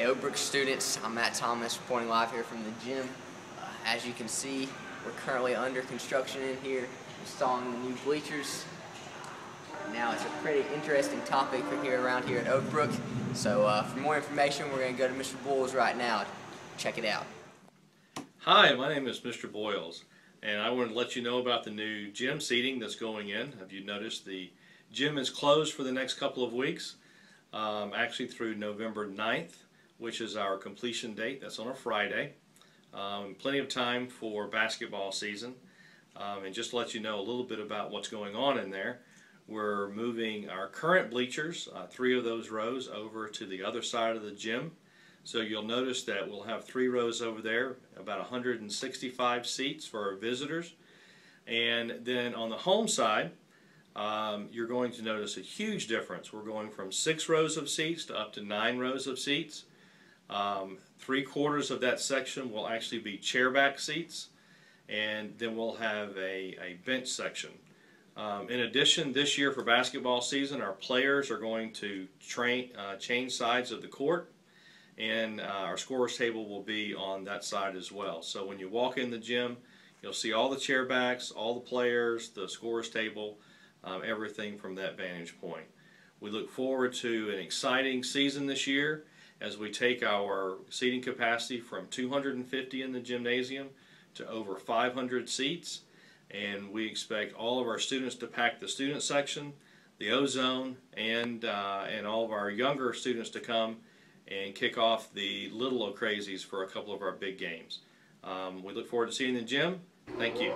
Hey, Oakbrook students, I'm Matt Thomas reporting live here from the gym. Uh, as you can see, we're currently under construction in here, installing the new bleachers. Now it's a pretty interesting topic for here around here at Oakbrook. So uh, for more information, we're going to go to Mr. Boyles right now. Check it out. Hi, my name is Mr. Boyles, and I wanted to let you know about the new gym seating that's going in. Have you noticed the gym is closed for the next couple of weeks, um, actually through November 9th, which is our completion date. That's on a Friday. Um, plenty of time for basketball season. Um, and just to let you know a little bit about what's going on in there, we're moving our current bleachers, uh, three of those rows, over to the other side of the gym. So you'll notice that we'll have three rows over there, about 165 seats for our visitors. And then on the home side, um, you're going to notice a huge difference. We're going from six rows of seats to up to nine rows of seats. Um, three quarters of that section will actually be chairback seats, and then we'll have a, a bench section. Um, in addition, this year for basketball season, our players are going to train, uh, change sides of the court, and uh, our scorers table will be on that side as well. So when you walk in the gym, you'll see all the chairbacks, all the players, the scorers table, um, everything from that vantage point. We look forward to an exciting season this year as we take our seating capacity from 250 in the gymnasium to over 500 seats and we expect all of our students to pack the student section, the ozone, and, uh, and all of our younger students to come and kick off the Little O' Crazies for a couple of our big games. Um, we look forward to seeing you in the gym. Thank you.